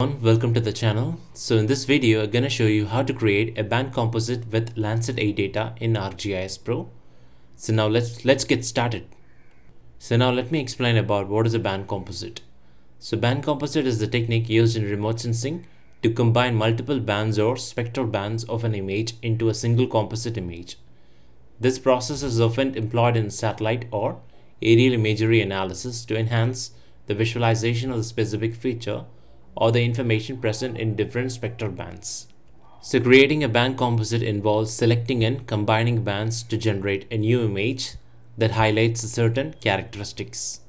welcome to the channel. So in this video i'm going to show you how to create a band composite with Landsat 8 data in ArcGIS Pro. So now let's let's get started. So now let me explain about what is a band composite. So band composite is the technique used in remote sensing to combine multiple bands or spectral bands of an image into a single composite image. This process is often employed in satellite or aerial imagery analysis to enhance the visualization of the specific feature or the information present in different spectral bands. So creating a band composite involves selecting and combining bands to generate a new image that highlights certain characteristics.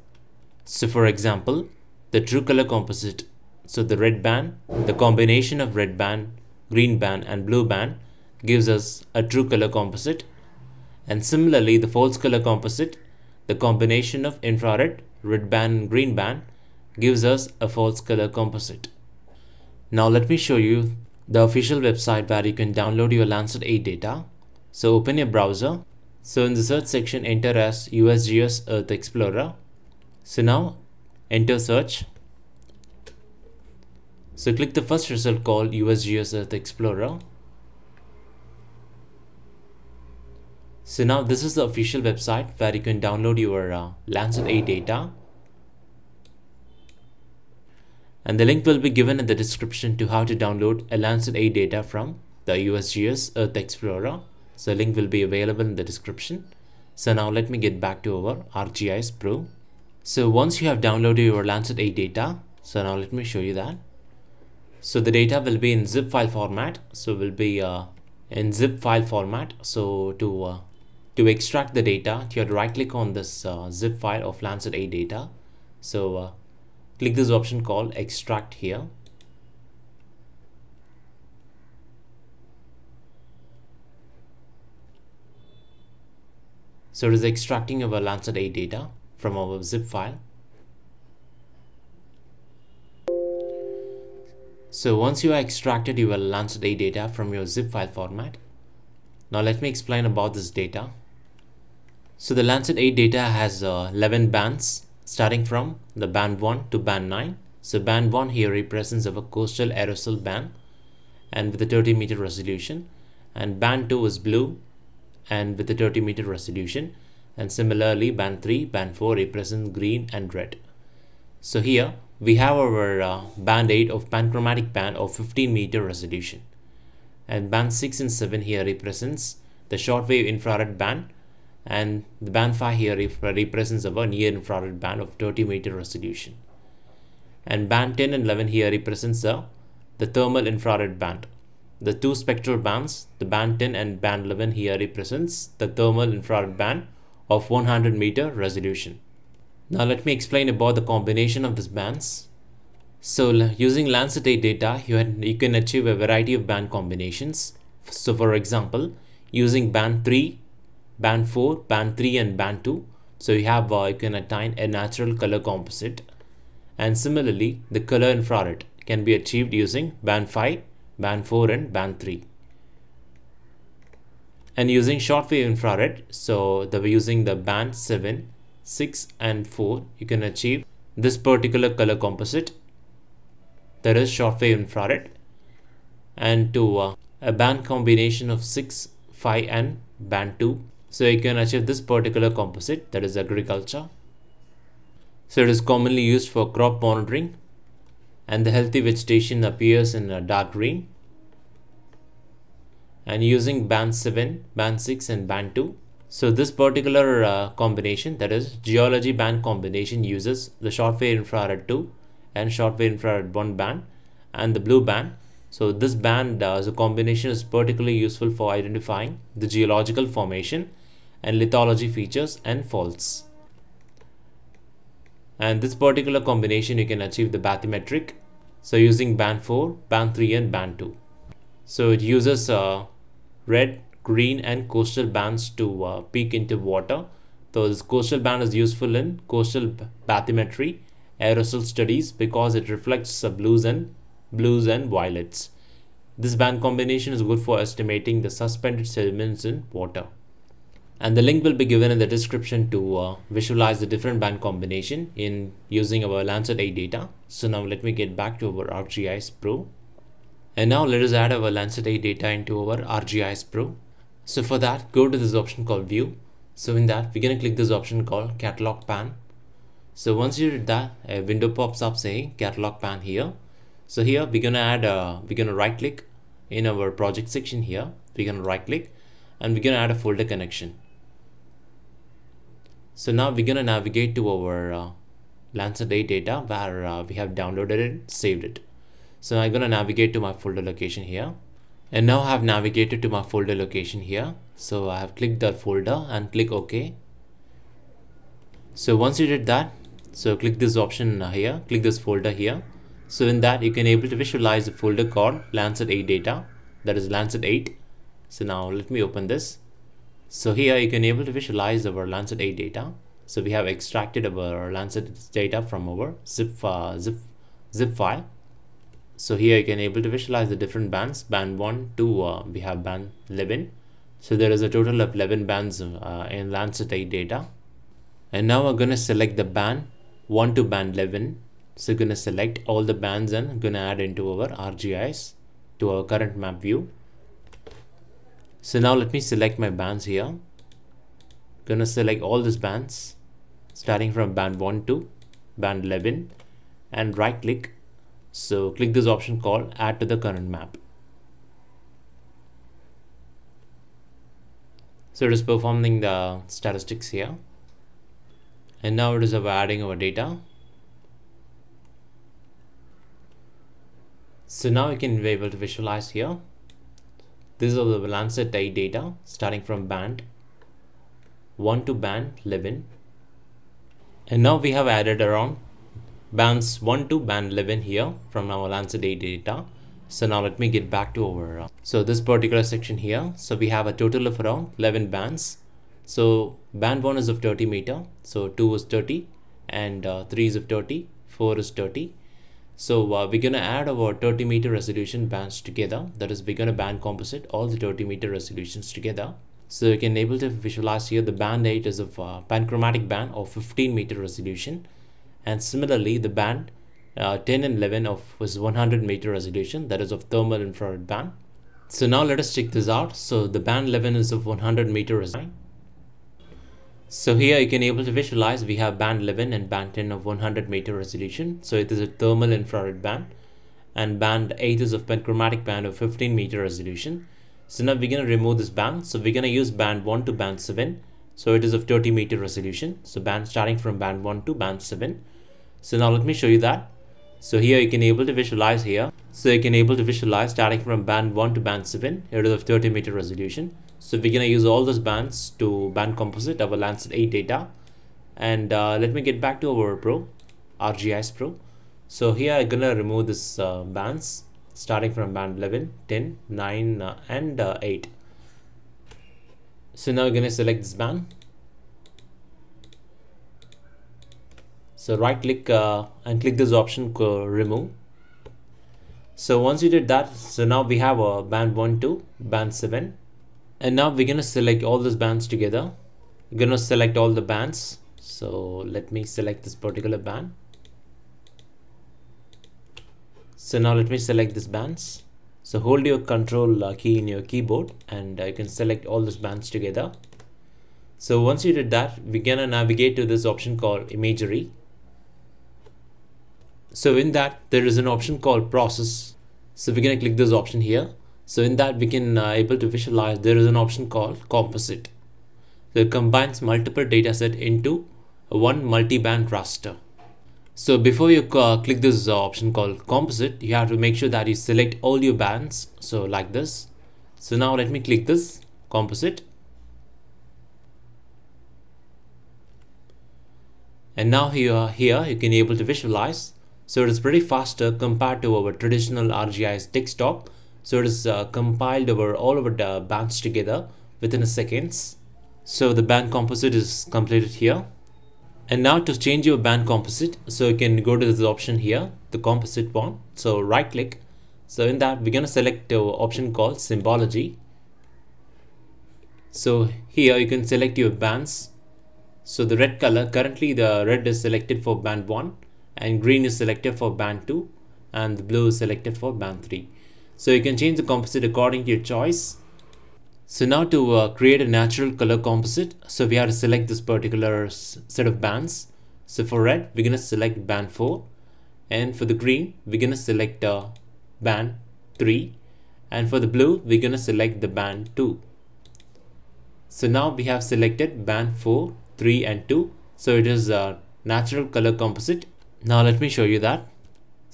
So for example, the true color composite. So the red band, the combination of red band, green band and blue band gives us a true color composite. And similarly, the false color composite, the combination of infrared, red band and green band gives us a false color composite. Now let me show you the official website where you can download your Landsat 8 data. So open your browser. So in the search section enter as USGS Earth Explorer. So now enter search. So click the first result called USGS Earth Explorer. So now this is the official website where you can download your uh, Landsat 8 data and the link will be given in the description to how to download a Landsat 8 data from the USGS Earth Explorer. So link will be available in the description. So now let me get back to our ArcGIS Pro. So once you have downloaded your Landsat 8 data, so now let me show you that. So the data will be in zip file format. So will be uh, in zip file format. So to uh, to extract the data, you have to right click on this uh, zip file of Landsat 8 data. So uh, click this option called extract here. So it is extracting our Landsat 8 data from our zip file. So once you have extracted your Landsat 8 data from your zip file format now let me explain about this data. So the Landsat 8 data has uh, 11 bands starting from the band 1 to band 9. So band 1 here represents our coastal aerosol band and with a 30 meter resolution. And band 2 is blue and with a 30 meter resolution. And similarly band 3 band 4 represents green and red. So here we have our uh, band 8 of panchromatic band of 15 meter resolution. And band 6 and 7 here represents the shortwave infrared band and the band 5 here represents our near infrared band of 30 meter resolution. And band 10 and 11 here represents the, the thermal infrared band. The two spectral bands the band 10 and band 11 here represents the thermal infrared band of 100 meter resolution. Now let me explain about the combination of these bands. So using Landsat 8 data you, had, you can achieve a variety of band combinations. So for example using band 3 band 4 band 3 and band 2 so you have uh, you can attain a natural color composite. And similarly the color infrared can be achieved using band 5 band 4 and band 3 and using shortwave infrared so the using the band 7 6 and 4 you can achieve this particular color composite. That is shortwave infrared. And to uh, a band combination of 6 5 and band 2 so you can achieve this particular composite that is agriculture. So it is commonly used for crop monitoring and the healthy vegetation appears in a dark green. And using band 7, band 6 and band 2. So this particular uh, combination that is geology band combination uses the shortwave infrared 2 and shortwave infrared 1 band and the blue band so this band uh, as a combination is particularly useful for identifying the geological formation and lithology features and faults. And this particular combination you can achieve the bathymetric. So using band 4, band 3 and band 2. So it uses uh, red, green and coastal bands to uh, peek into water. So this coastal band is useful in coastal bathymetry aerosol studies because it reflects uh, blues and blues and violets. This band combination is good for estimating the suspended sediments in water and the link will be given in the description to uh, visualize the different band combination in using our Landsat 8 data. So now let me get back to our ArcGIS Pro. And now let us add our Landsat 8 data into our ArcGIS Pro. So for that, go to this option called View. So in that, we're going to click this option called Catalog Pan. So once you did that, a window pops up saying Catalog Pan here. So here we're going to add, a, we're going to right click in our project section here. We're going to right click and we're going to add a folder connection. So now we're gonna navigate to our uh, Landsat 8 data where uh, we have downloaded it, saved it. So I'm gonna navigate to my folder location here. And now I have navigated to my folder location here. So I have clicked that folder and click OK. So once you did that, so click this option here, click this folder here. So in that you can able to visualize the folder called Landsat 8 data, that is Landsat 8. So now let me open this. So here you can able to visualize our Landsat 8 data. So we have extracted our Landsat data from our zip uh, zip zip file. So here you can able to visualize the different bands. Band 1, 2, uh, we have band 11. So there is a total of 11 bands uh, in Landsat 8 data. And now we're going to select the band 1 to band 11. So we're going to select all the bands and going to add into our ArcGIS to our current map view. So now let me select my bands here. Gonna select all these bands starting from band 1 to band 11 and right click. So click this option called add to the current map. So it is performing the statistics here. And now it is adding our data. So now we can be able to visualize here this is the Landsat 8 data starting from band 1 to band 11. And now we have added around bands 1 to band 11 here from our Landsat 8 data. So now let me get back to our, uh, so this particular section here. So we have a total of around 11 bands. So band 1 is of 30 meter. So 2 is 30 and uh, 3 is of 30, 4 is 30 so uh, we're going to add our 30 meter resolution bands together. That is, we're going to band composite all the 30 meter resolutions together. So you can able to visualize here the band 8 is of uh, panchromatic band of 15 meter resolution. And similarly, the band uh, 10 and 11 of was 100 meter resolution that is of thermal infrared band. So now let us check this out. So the band 11 is of 100 meter resolution so here you can able to visualize we have band 11 and band 10 of 100 meter resolution. So it is a thermal infrared band and band 8 is of panchromatic band of 15 meter resolution. So now we're going to remove this band. So we're going to use band 1 to band 7. So it is of 30 meter resolution. So band starting from band 1 to band 7. So now let me show you that. So here you can able to visualize here. So you can able to visualize starting from band 1 to band 7. Here it is of 30 meter resolution. So we're gonna use all those bands to band composite our Landsat 8 data. And uh, let me get back to our Pro, ArcGIS Pro. So here I'm gonna remove this uh, bands starting from band 11, 10, 9 uh, and uh, 8. So now we're gonna select this band. So right click uh, and click this option remove. So once you did that, so now we have a band 1 2, band 7 and now we're gonna select all those bands together. We're gonna select all the bands. So let me select this particular band. So now let me select this bands. So hold your control uh, key in your keyboard and uh, you can select all those bands together. So once you did that we're gonna navigate to this option called imagery. So in that there is an option called process. So we're gonna click this option here so in that we can uh, able to visualize there is an option called composite. So it combines multiple dataset into one multi-band raster. So before you uh, click this uh, option called composite, you have to make sure that you select all your bands. So like this. So now let me click this composite. And now here, here you can able to visualize. So it is pretty faster compared to our traditional ArcGIS desktop so it is uh, compiled over all over the bands together within a seconds. So the band composite is completed here. And now to change your band composite so you can go to this option here the composite one. So right click. So in that we're going to select the option called symbology. So here you can select your bands. So the red color currently the red is selected for band 1 and green is selected for band 2 and the blue is selected for band 3 so you can change the composite according to your choice. So now to uh, create a natural color composite so we have to select this particular set of bands. So for red we're going to select band 4 and for the green we're going to select uh, band 3 and for the blue we're going to select the band 2 so now we have selected band 4 3 and 2 so it is a natural color composite. Now let me show you that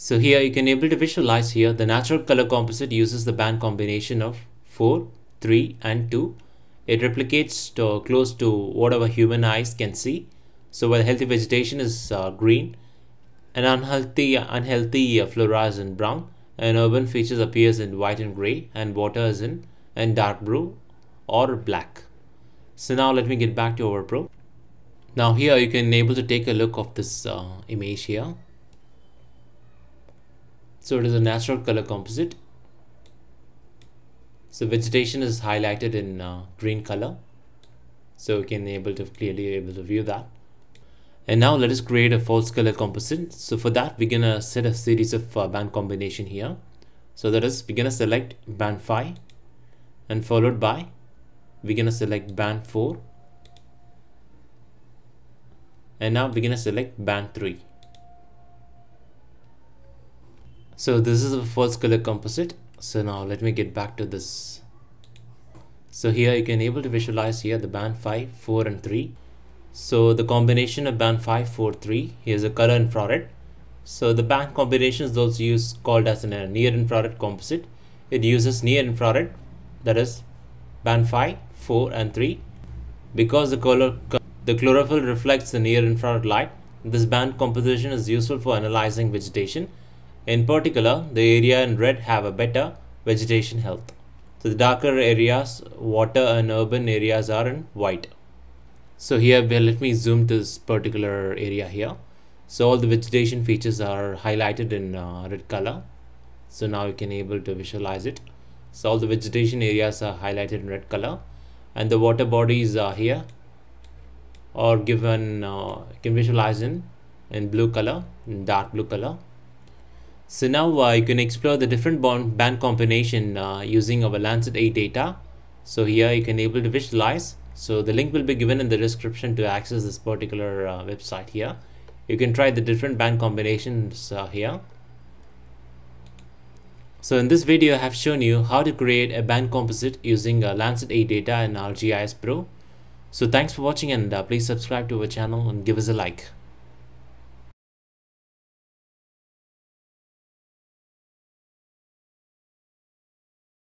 so here you can able to visualize here the natural color composite uses the band combination of 4 3 and 2 it replicates to close to whatever human eyes can see so while healthy vegetation is uh, green an unhealthy unhealthy uh, flora is in brown and urban features appears in white and gray and water is in and dark blue or black so now let me get back to Overpro. Now here you can able to take a look of this uh, image here. So it is a natural color composite. So vegetation is highlighted in uh, green color. So we can able to clearly able to view that. And now let us create a false color composite. So for that, we're gonna set a series of uh, band combination here. So that is, we're gonna select band 5 and followed by we're gonna select band 4 and now we're gonna select band 3 so this is the first color composite. So now let me get back to this. So here you can able to visualize here the band 5 4 and 3 so the combination of band 5 4 3 here's a color infrared. So the band combination is also used called as a uh, near infrared composite. It uses near infrared that is band 5 4 and 3 because the color the chlorophyll reflects the near infrared light this band composition is useful for analyzing vegetation in particular the area in red have a better vegetation health. So the darker areas water and urban areas are in white. So here let me zoom to this particular area here. So all the vegetation features are highlighted in uh, red color. So now you can able to visualize it. So all the vegetation areas are highlighted in red color. And the water bodies are here or given uh, can visualize in in blue color in dark blue color so now uh, you can explore the different bond band combination uh, using our Landsat 8 data so here you can able to visualize so the link will be given in the description to access this particular uh, website here you can try the different band combinations uh, here so in this video, I have shown you how to create a band composite using uh, Landsat 8 data and ArcGIS Pro. So thanks for watching and uh, please subscribe to our channel and give us a like.